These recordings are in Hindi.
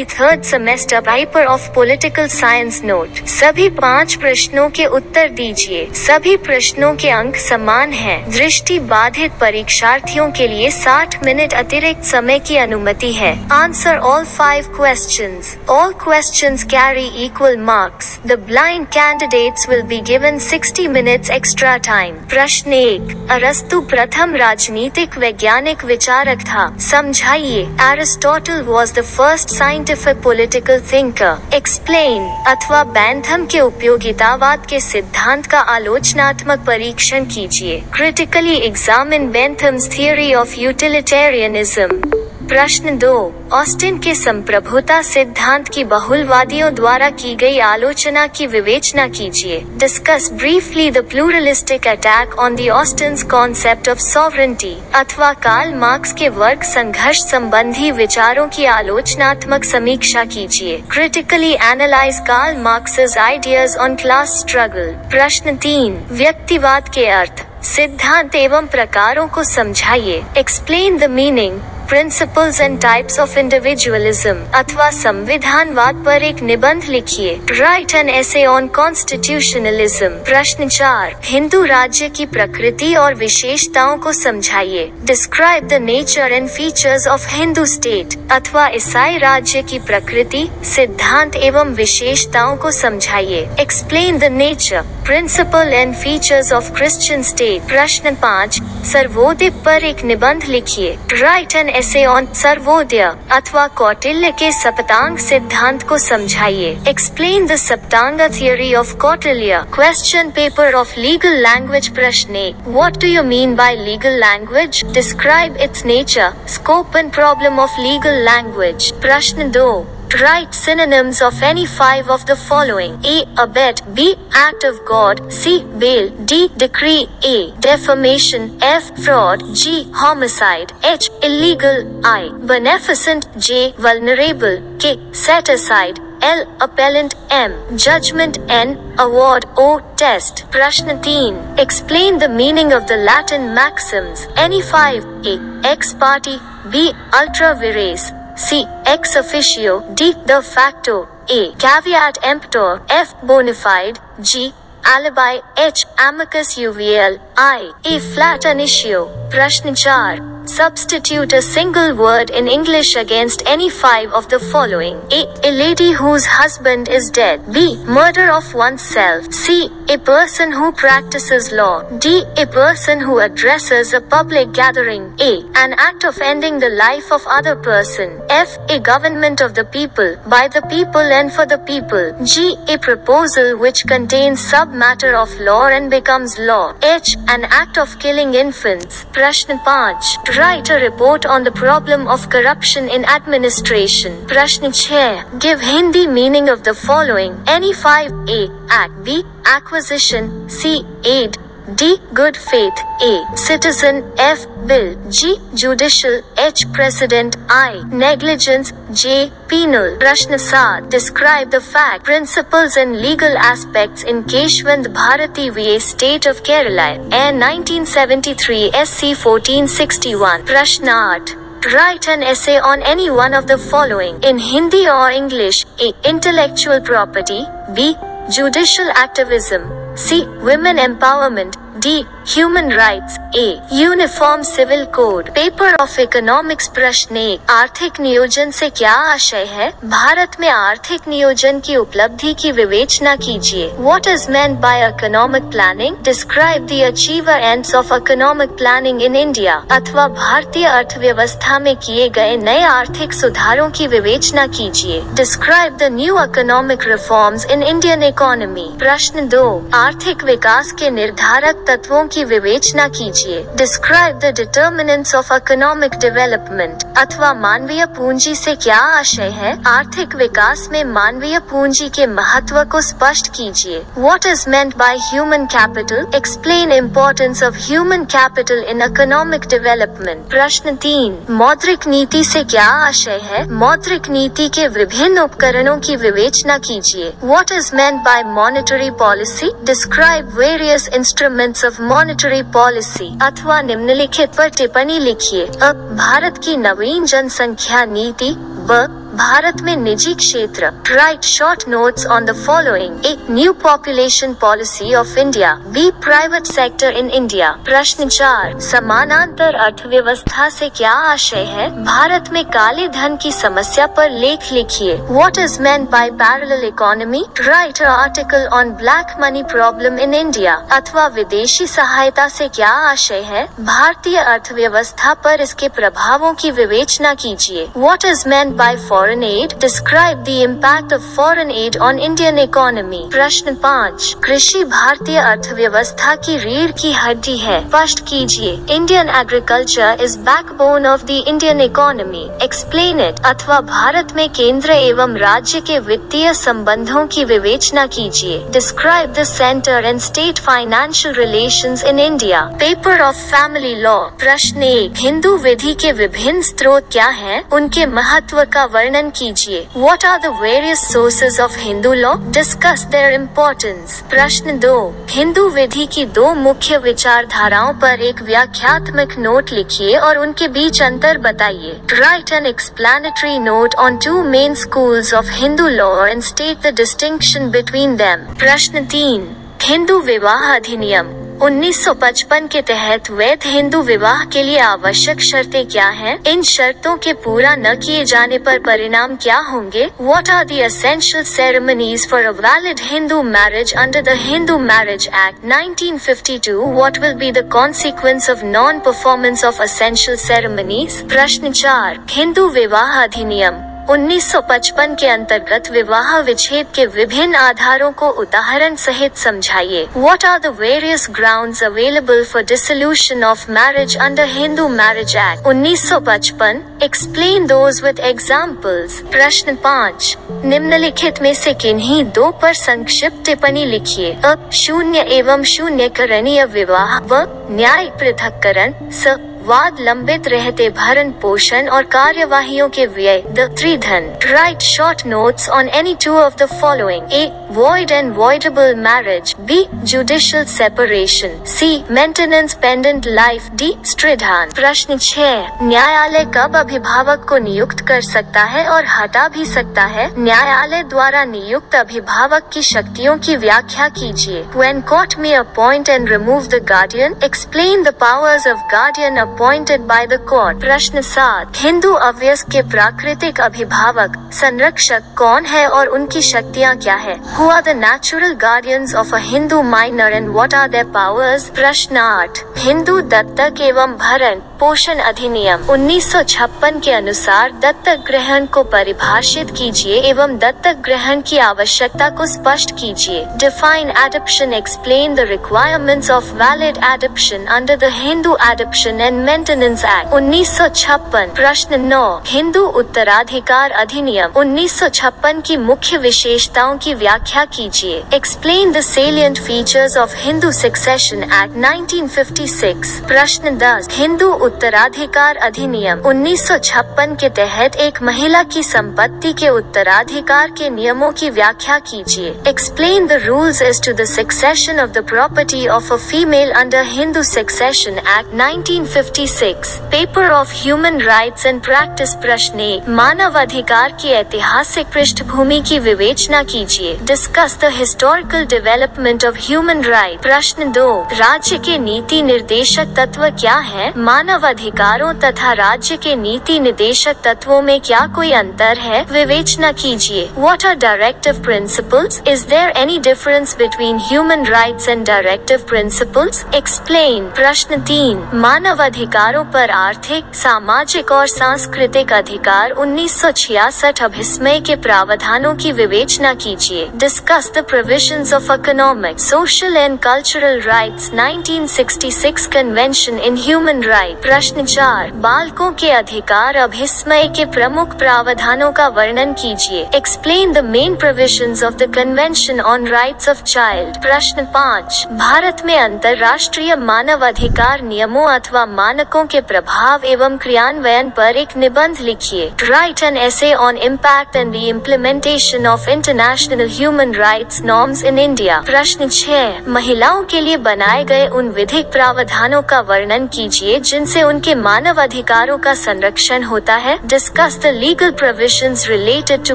C third semester paper of political science note सभी पाँच प्रश्नों के उत्तर दीजिए। सभी प्रश्नों के अंक समान हैं। दृष्टि बाधित परीक्षार्थियों के लिए 60 मिनट अतिरिक्त समय की अनुमति है। Answer all five question all question carry equal marks the blind candidates will be given 60 minutes extra time प्रश्न एक। अरस्तु प्रथम राजनीतिक वैज्ञानिक विचारक था। समझाइए। Aristotle was the first scientific political thinker explain अथवा बैंथम के उपयोगितावाद के सिद्धांत का आलोचनात्मक परीक्षण कीजिए. Critically examine Bentham's theory of utilitarianism प्रश्न दो। ऑस्टिन के संप्रभुता सिद्धांत की बहुलवादियों द्वारा की गई आलोचना की विवेचना कीजिए। Discuss briefly the pluralistic attack on the Austin concept of sovereignty अथवा कार्ल मार्क्स के वर्ग संघर्ष संबंधी विचारों की आलोचनात्मक समीक्षा कीजिए। Critically analyse Karl Marx ideas on class struggle प्रश्न तीन, व्यक्तिवाद के अर्थ। सिद्धांत एवं प्रकारों को समझाइए। Explain the meaning principles and types of individualism अथवा संविधानवाद पर एक निबंध लिखिए। Write an essay on constitutionalism प्रश्न चार, हिंदू राज्य की प्रकृति और विशेषताओं को समझाइए। Describe the nature and features of Hindu state अथवा ईसाई राज्य की प्रकृति, सिद्धांत एवं विशेषताओं को समझाइए। Explain the nature principle and features of Christian state प्रश्न पाँच सर्वोदय पर एक निबंध लिखिए। Write an essay on Sarvodaya अथवा कौटिल्य के सप्तांग सिद्धांत को समझाइए। Explain the Saptanga theory of Kautilya. Question paper of legal language प्रश्न what do you mean by legal language describe its nature scope and problem of legal language प्रश्न दो। Write synonyms of any five of the following. A. Abet. B. Act of God. C. Bail. D. Decree. A. Defamation. F. Fraud. G. Homicide. H. Illegal. I. Beneficent. J. Vulnerable. K. Set aside. L. Appellant M. Judgment N. Award O. Test. Prashna 3. Explain the meaning of the Latin maxims. Any five. A. Ex parte. B. Ultra vires. C. Ex officio. D. De facto. A. Caveat emptor. F. Bona fide. G. Alibi. H. Amicus U.V.L. I. A. Flat initio. Prashnachar. Substitute a single word in English against any five of the following. A. A lady whose husband is dead. B. Murder of oneself. C. A person who practices law. D. A person who addresses a public gathering. A. An act of ending the life of other person. F. A government of the people, by the people and for the people. G. A proposal which contains sub-matter of law and becomes law. H. An act of killing infants. Prashn 5. Write a report on the problem of corruption in administration. Prashn 6. Give Hindi meaning of the following. Any 5. A. Act. B. Acquisition. C. Aid. D. Good faith. A. Citizen. F. Bill. G. Judicial. H. President. I. Negligence. J. Penal. Prashna 7. Describe the fact, principles and legal aspects in Keshwant Bharati VA State of Kerala. N 1973 SC 1461. Prashna 8. Write an essay on any one of the following in Hindi or English. A. Intellectual property. B. Judicial activism. C. Women empowerment. D. Human rights A uniform civil code paper of economics प्रश्न एक आर्थिक नियोजन से क्या आशय है? भारत में आर्थिक नियोजन की उपलब्धि की विवेचना कीजिए। What is meant by economic planning describe the achievements of economic planning in India अथवा भारतीय अर्थव्यवस्था में किए गए नए आर्थिक सुधारों की विवेचना कीजिए। Describe the new economic reform in Indian economy प्रश्न दो। आर्थिक विकास के निर्धारक तत्वों की विवेचना कीजिए। Describe the determinants of economic development अथवा मानवीय पूंजी से क्या आशय है? आर्थिक विकास में मानवीय पूंजी के महत्व को स्पष्ट कीजिए। What is meant by human capital explain importance of human capital in economic development प्रश्न तीन। मौद्रिक नीति से क्या आशय है? मौद्रिक नीति के विभिन्न उपकरणों की विवेचना कीजिए। What is meant by monetary policy describe various instruments of monetary policy अथवा निम्नलिखित पर टिप्पणी लिखिए। अब भारत की नवीन जनसंख्या नीति ब भारत में निजी क्षेत्र write short notes on the following एक new population policy of India B private sector in India प्रश्न चार, समानांतर अर्थव्यवस्था से क्या आशय है? भारत में काले धन की समस्या पर लेख लिखिए. What is meant by parallel economy write article on black money problem in India अथवा विदेशी सहायता से क्या आशय है? भारतीय अर्थव्यवस्था पर इसके प्रभावों की विवेचना कीजिए. What is meant by foreign aid describe the impact of foreign aid on Indian economy प्रश्न पाँच, कृषि भारतीय अर्थव्यवस्था की रीढ़ की हड्डी है। स्पष्ट कीजिए Indian agriculture is backbone of the Indian economy explain it अथवा भारत में केंद्र एवं राज्य के वित्तीय संबंधों की विवेचना कीजिए। Describe the centre and state financial relation in India paper of family law प्रश्न एक हिंदू विधि के विभिन्न स्रोत क्या है? उनके महत्व का वर्णन कीजिए। What are the various sources of Hindu law discuss their importance प्रश्न दो। हिंदू विधि की दो मुख्य विचारधाराओं पर एक व्याख्यात्मक नोट लिखिए और उनके बीच अंतर बताइए। Write an explanatory note on two main schools of Hindu law and state the distinction between them प्रश्न तीन। हिंदू विवाह अधिनियम। 1955 के तहत वैध हिंदू विवाह के लिए आवश्यक शर्तें क्या हैं? इन शर्तों के पूरा न किए जाने पर परिणाम क्या होंगे? What are the essential ceremonies for a valid Hindu marriage under the Hindu marriage act 1952 what will be the consequence of non performance of essential ceremonies प्रश्न चार, हिंदू विवाह अधिनियम। 1955 के अंतर्गत विवाह विच्छेद के विभिन्न आधारों को उदाहरण सहित समझाइए। What are the various ground available for dissolution of marriage under Hindu marriage act 1955 explain those with examples प्रश्न पाँच, निम्नलिखित में से किन्हीं दो पर संक्षिप्त टिप्पणी लिखिए। अ शून्य एवं शून्य करणीय विवाह, व, न्याय पृथककरण, स वाद लंबित रहते भरण पोषण और कार्यवाहियों के व्यय। द त्रिधन write short notes on any two of the following A void and voidable marriage B judicial separation C maintenance pendente lite D Stridhan प्रश्न छह. न्यायालय कब अभिभावक को नियुक्त कर सकता है और हटा भी सकता है? न्यायालय द्वारा नियुक्त अभिभावक की शक्तियों की व्याख्या कीजिए। When court may appoint and remove the guardian, explain the powers of guardian appointed by the court प्रश्न सात, हिंदू अव्यस्त के प्राकृतिक अभिभावक, संरक्षक कौन है और उनकी शक्तियाँ क्या है? Who are the natural guardians of a Hindu minor and what are their powers प्रश्न आठ, हिंदू दत्तक एवं भरण पोषण अधिनियम 1956 के अनुसार दत्तक ग्रहण को परिभाषित कीजिए एवं दत्तक ग्रहण की आवश्यकता को स्पष्ट कीजिए। Define adoption explain the requirements of valid adoption under the Hindu adoption and maintenance act 1956 प्रश्न 9 हिंदू उत्तराधिकार अधिनियम 1956 की मुख्य विशेषताओं की व्याख्या कीजिए। Explain the salient features of Hindu succession act 1956 प्रश्न 10 हिंदू उत्तराधिकार अधिनियम 1956 के तहत एक महिला की संपत्ति के उत्तराधिकार के नियमों की व्याख्या कीजिए। Explain the rules as to the succession of the property of a female under Hindu succession act 1956 paper of human rights and practice प्रश्न मानव अधिकार की ऐतिहासिक पृष्ठभूमि की विवेचना कीजिए। Discuss the historical development of human right प्रश्न दो, राज्य के नीति निर्देशक तत्व क्या है? मानव अधिकारों तथा राज्य के नीति निदेशक तत्वों में क्या कोई अंतर है? विवेचना कीजिए। What are directive principles is there any difference between human rights and directive principles explain प्रश्न तीन। मानव अधिकारों पर आर्थिक, सामाजिक और सांस्कृतिक अधिकार 1966 अभिस्मय के प्रावधानों की विवेचना कीजिए। Discuss the provisions of economic social and cultural rights 1966 convention in human right प्रश्न चार बालकों के अधिकार, अभिस्मय के प्रमुख प्रावधानों का वर्णन कीजिए। Explain the main provision of the convention on rights of child प्रश्न पाँच, भारत में अंतर्राष्ट्रीय मानव अधिकार नियमों अथवा मानकों के प्रभाव एवं क्रियान्वयन पर एक निबंध लिखिए। Write an essay on impact and the implementation of international human rights norms in India प्रश्न छह महिलाओं के लिए बनाए गए उन विधिक प्रावधानों का वर्णन कीजिए जिन जिनसे उनके मानव अधिकारों का संरक्षण होता है discuss the legal provision related to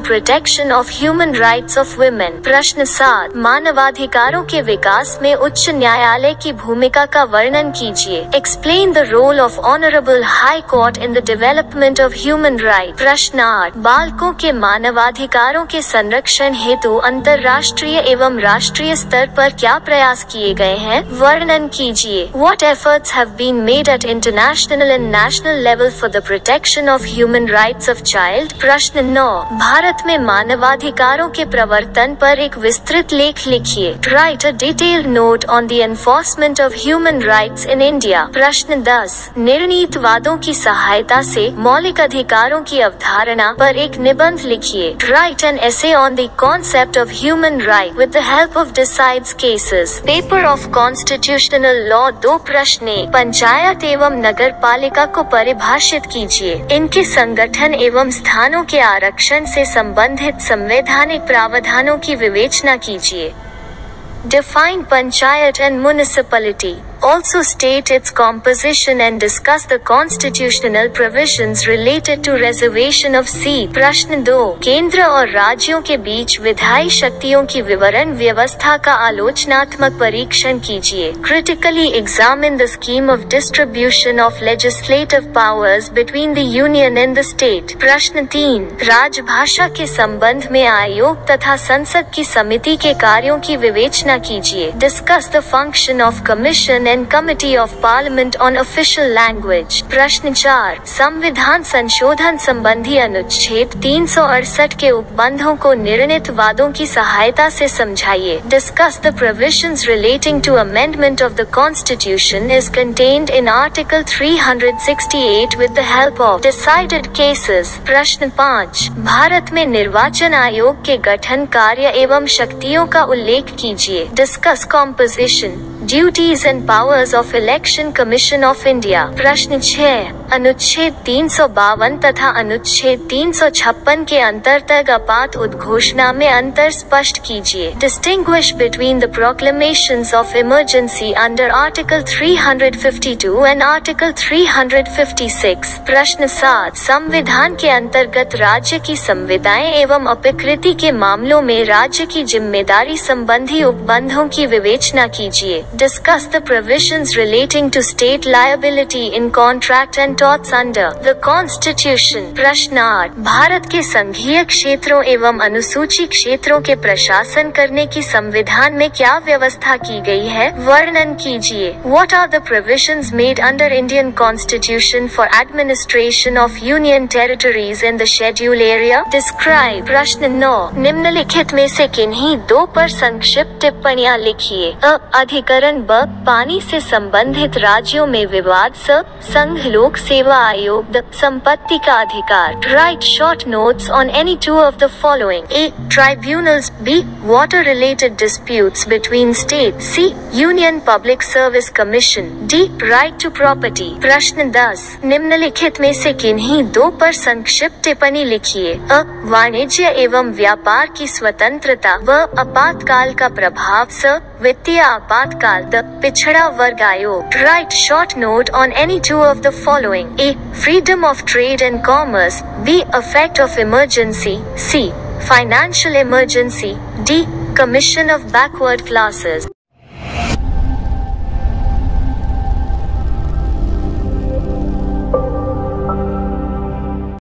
protection of human rights of women प्रश्न सात, मानवाधिकारों के विकास में उच्च न्यायालय की भूमिका का वर्णन कीजिए। Explain the role of honourable high court in the development of human right प्रश्न आठ, बालकों के मानवाधिकारों के संरक्षण हेतु अंतर्राष्ट्रीय एवं राष्ट्रीय स्तर पर क्या प्रयास किए गए हैं? वर्णन कीजिए। What efforts have been made at international and national level for the protection of human rights of child प्रश्न नौ, भारत में मानवाधिकारों के प्रवर्तन पर एक विस्तृत लेख लिखिए। Write a detailed note on the enforcement of human rights in India प्रश्न दस निर्णीत वादों की सहायता से मौलिक अधिकारों की अवधारणा पर एक निबंध लिखिए। Write an essay on the concept of human right with the help of decided cases paper of constitutional law दो प्रश्न पंचायत एवं नगर पालिका को परिभाषित कीजिए। इनके संगठन एवं स्थानों के आरक्षण से संबंधित संवैधानिक प्रावधानों की विवेचना कीजिए। Define panchayat and municipality also state its composition and discuss the constitutional provisions related to reservation of seat. प्रश्न दो केंद्र और राज्यों के बीच विधायी शक्तियों की विवरण व्यवस्था का आलोचनात्मक परीक्षण कीजिए critically examine the scheme of distribution of legislative powers between the union and the state प्रश्न तीन राजभाषा के संबंध में आयोग तथा संसद की समिति के कार्यों की विवेचना कीजिए discuss the function of commission and committee of parliament on official language प्रश्न चार संविधान संशोधन संबंधी अनुच्छेद तीन सौ अड़सठ के उपबंधों को निर्णित वादों की सहायता से समझाइए। Discuss the provision relating to amendment of the constitution is contained in article 368 with the help of decided cases प्रश्न पाँच, भारत में निर्वाचन आयोग के गठन कार्य एवं शक्तियों का उल्लेख कीजिए। Discuss composition Duties and powers of Election Commission of India. Prashn 6. अनुच्छेद तीन सौ बावन तथा अनुच्छेद तीन सौ छप्पन के अंतर्गत आपात उद्घोषणा में अंतर स्पष्ट कीजिए। Distinguish between the proclamation of emergency under article 352 and article 356 प्रश्न सात, संविधान के अंतर्गत राज्य की संविदाएँ एवं अपिकृति के मामलों में राज्य की ज़िम्मेदारी संबंधी उपबंधों की विवेचना कीजिए। Discuss the provisions relating to state liability in contract and torts under the constitution प्रश्न आठ भारत के संघीय क्षेत्रों एवं अनुसूची क्षेत्रों के प्रशासन करने की संविधान में क्या व्यवस्था की गई है? वर्णन कीजिए। What are the provision made under Indian constitution for administration of union territories in the schedule area describe प्रश्न नौ। निम्नलिखित में से किन्हीं दो पर संक्षिप्त टिप्पणियाँ लिखिए। अधिकरण ब, पानी से संबंधित राज्यों में विवाद सब संघ लोक सेवा आयोग द संपत्ति का अधिकार। Write short notes on any two of the following A tribunals B water related disputes between state C union public service commission D right to property प्रश्न दस, निम्नलिखित में से किन्हीं दो पर संक्षिप्त टिप्पणी लिखिए? अ, वाणिज्य एवं व्यापार की स्वतंत्रता व आपातकाल का प्रभाव। स Vidya Apatkal, the Pichhada Varg Aayog. Write short note on any two of the following. A. Freedom of trade and commerce. B. Effect of emergency. C. Financial emergency. D. Commission of backward classes.